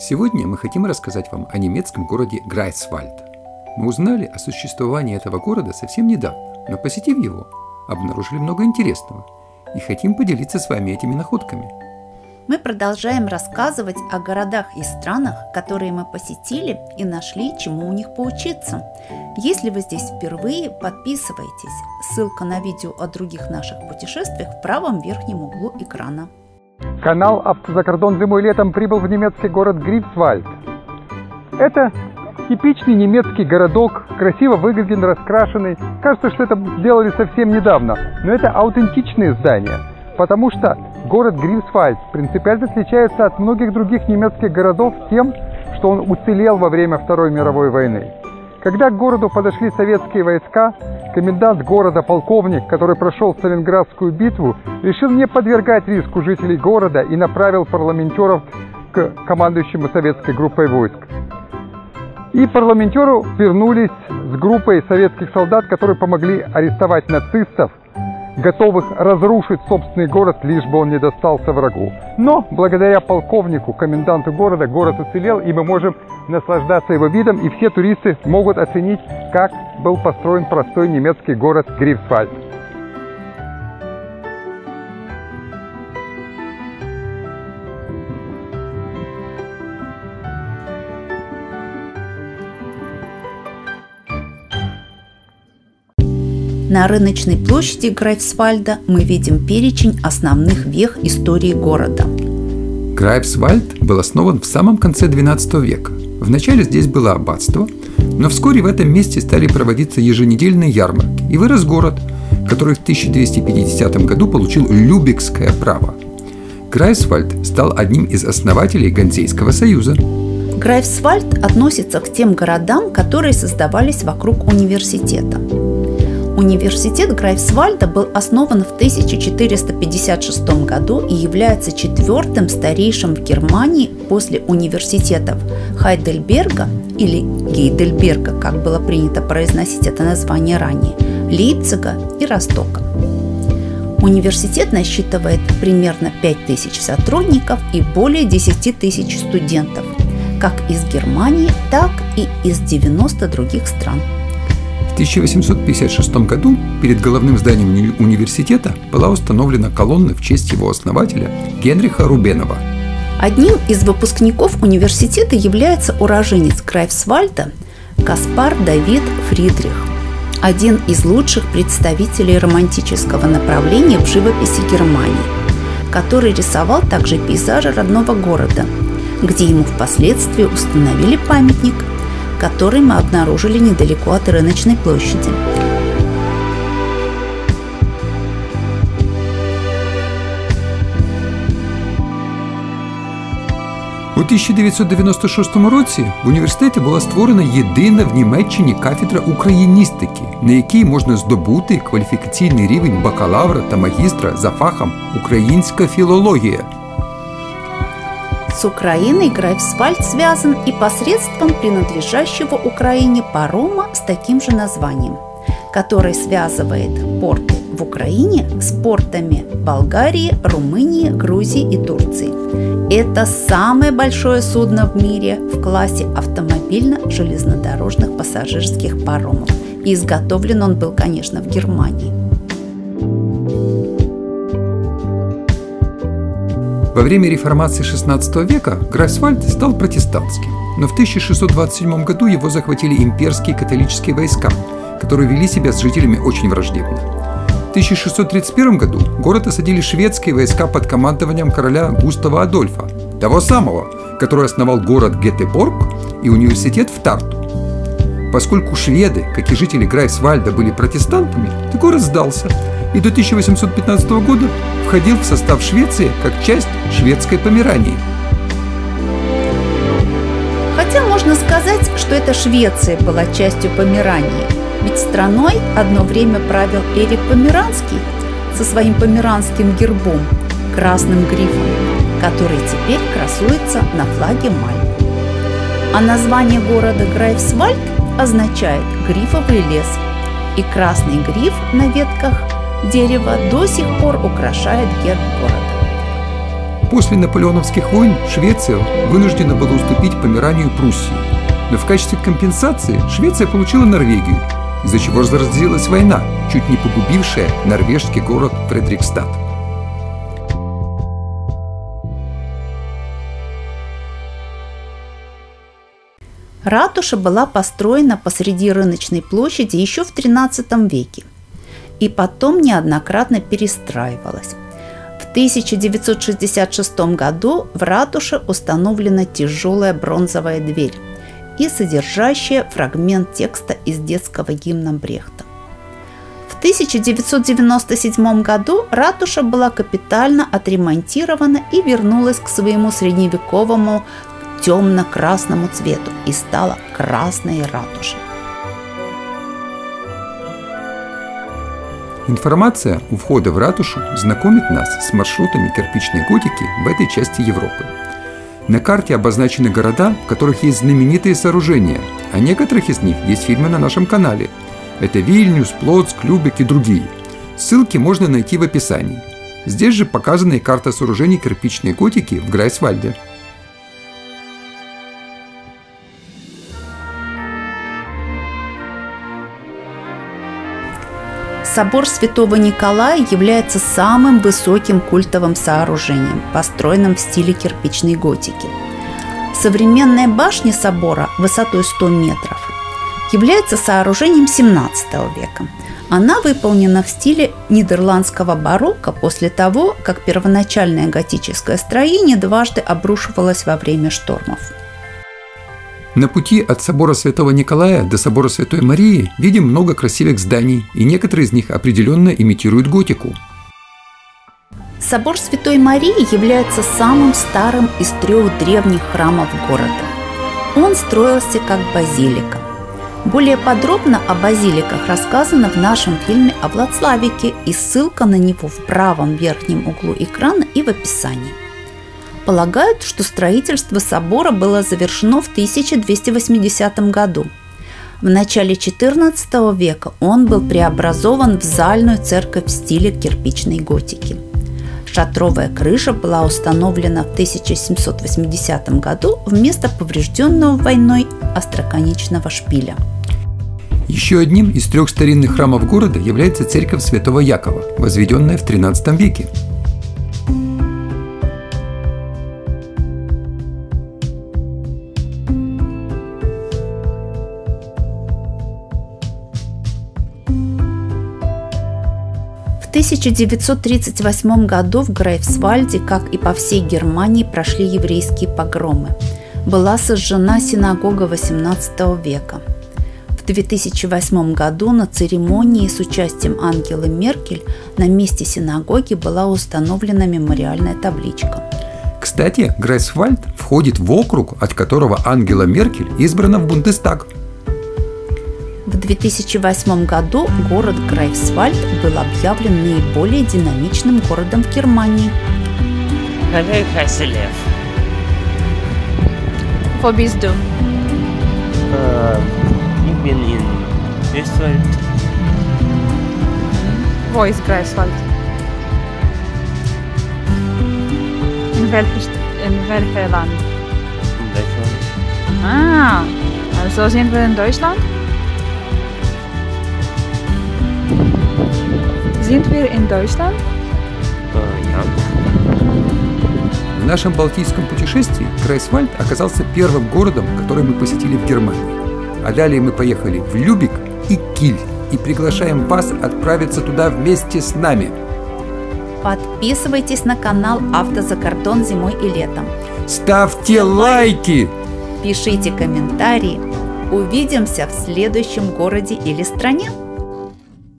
Сегодня мы хотим рассказать вам о немецком городе Грайсвальд. Мы узнали о существовании этого города совсем недавно, но посетив его, обнаружили много интересного и хотим поделиться с вами этими находками. Мы продолжаем рассказывать о городах и странах, которые мы посетили и нашли, чему у них поучиться. Если вы здесь впервые, подписывайтесь. Ссылка на видео о других наших путешествиях в правом верхнем углу экрана. Канал «Автозакордон зимой и летом» прибыл в немецкий город Грифсвальд. Это типичный немецкий городок, красиво выгляден, раскрашенный. Кажется, что это сделали совсем недавно, но это аутентичные здания, потому что город Грифсвальд принципиально отличается от многих других немецких городов тем, что он уцелел во время Второй мировой войны. Когда к городу подошли советские войска, комендант города, полковник, который прошел Сталинградскую битву, решил не подвергать риску жителей города и направил парламентеров к командующему советской группой войск. И парламентеры вернулись с группой советских солдат, которые помогли арестовать нацистов – готовых разрушить собственный город, лишь бы он не достался врагу. Но благодаря полковнику, коменданту города, город уцелел, и мы можем наслаждаться его видом, и все туристы могут оценить, как был построен простой немецкий город Грифсвальд. На рыночной площади Грайфсвальда мы видим перечень основных вех истории города. Грайфсвальд был основан в самом конце XII века. Вначале здесь было аббатство, но вскоре в этом месте стали проводиться еженедельные ярмарки, и вырос город, который в 1250 году получил Любекское право. Грайфсвальд стал одним из основателей Ганзейского союза. Грайфсвальд относится к тем городам, которые создавались вокруг университета. Университет Грайфсвальда был основан в 1456 году и является четвертым старейшим в Германии после университетов Хайдельберга или Гейдельберга, как было принято произносить это название ранее, Лейпцига и Ростока. Университет насчитывает примерно 5000 сотрудников и более 10 тысяч студентов, как из Германии, так и из 90 других стран. 1856 году перед головным зданием университета была установлена колонна в честь его основателя Генриха Рубенова. Одним из выпускников университета является уроженец Крайфсвальда Каспар Давид Фридрих, один из лучших представителей романтического направления в живописи Германии, который рисовал также пейзажи родного города, где ему впоследствии установили памятник – который мы обнаружили недалеко от рыночной площади. У 1996 році в університеті була створена єдина в Німеччині кафедра україністики, на якій можна здобути кваліфікаційний рівень бакалавра та магістра за фахом Українська філологія. С Украиной Грайфсвальд связан и посредством принадлежащего Украине парома с таким же названием, который связывает порты в Украине с портами Болгарии, Румынии, Грузии и Турции. Это самое большое судно в мире в классе автомобильно-железнодорожных пассажирских паромов. И изготовлен он был, конечно, в Германии. Во время реформации XVI века Грайфсвальд стал протестантским, но в 1627 году его захватили имперские католические войска, которые вели себя с жителями очень враждебно. В 1631 году город осадили шведские войска под командованием короля Густава Адольфа, того самого, который основал город Гетеборг и университет в Тарту. Поскольку шведы, как и жители Грайфсвальда, были протестантами, город сдался – и до 1815 года входил в состав Швеции как часть шведской Померании. Хотя можно сказать, что эта Швеция была частью Померании, ведь страной одно время правил Эрик Померанский со своим померанским гербом, красным грифом, который теперь красуется на флаге Мальмы. А название города Грайфсвальд означает «грифовый лес», и красный гриф на ветках Дерево до сих пор украшает герб города. После наполеоновских войн Швеция вынуждена была уступить Померанию Пруссии. Но в качестве компенсации Швеция получила Норвегию, из-за чего разразилась война, чуть не погубившая норвежский город Фредрикстад. Ратуша была построена посреди рыночной площади еще в XIII веке и потом неоднократно перестраивалась. В 1966 году в ратуше установлена тяжелая бронзовая дверь и содержащая фрагмент текста из детского гимна Брехта. В 1997 году ратуша была капитально отремонтирована и вернулась к своему средневековому темно-красному цвету и стала красной ратушей. Информация у входа в ратушу знакомит нас с маршрутами кирпичной готики в этой части Европы. На карте обозначены города, в которых есть знаменитые сооружения, а некоторых из них есть фильмы на нашем канале. Это Вильнюс, Плотск, Любек и другие. Ссылки можно найти в описании. Здесь же показана и карта сооружений кирпичной готики в Грайсвальде. Собор Святого Николая является самым высоким культовым сооружением, построенным в стиле кирпичной готики. Современная башня собора высотой 100 метров является сооружением 17 века. Она выполнена в стиле нидерландского барокко после того, как первоначальное готическое строение дважды обрушивалось во время штормов. На пути от собора Святого Николая до собора Святой Марии видим много красивых зданий, и некоторые из них определенно имитируют готику. Собор Святой Марии является самым старым из трех древних храмов города. Он строился как базилика. Более подробно о базиликах рассказано в нашем фильме о Владславике и ссылка на него в правом верхнем углу экрана и в описании – Полагают, что строительство собора было завершено в 1280 году. В начале XIV века он был преобразован в зальную церковь в стиле кирпичной готики. Шатровая крыша была установлена в 1780 году вместо поврежденного войной остроконечного шпиля. Еще одним из трех старинных храмов города является церковь Святого Якова, возведенная в XIII веке. 1938 году в Грейфсвальде, как и по всей Германии, прошли еврейские погромы. Была сожжена синагога XVIII века. В 2008 году на церемонии с участием Ангелы Меркель на месте синагоги была установлена мемориальная табличка. Кстати, Грейсвальд входит в округ, от которого Ангела Меркель избрана в Бундестаг – в 2008 году город Грейфсвальд был объявлен наиболее динамичным городом в Германии. Hallo, ich heiße Lev. Wo bist du? Äh, ich bin in Österreich. Wo ist Greifswald? In welches, in welchem Land? In Deutschland. Ah, also sind wir in Deutschland? Sind wir in Deutschland? Ja. В нашем балтийском путешествии Крайсвальд оказался первым городом, который мы посетили в Германии. А далее мы поехали в Любик и Киль и приглашаем вас отправиться туда вместе с нами. Подписывайтесь на канал «Автозакордон зимой и летом». Ставьте лайки! Пишите комментарии. Увидимся в следующем городе или стране.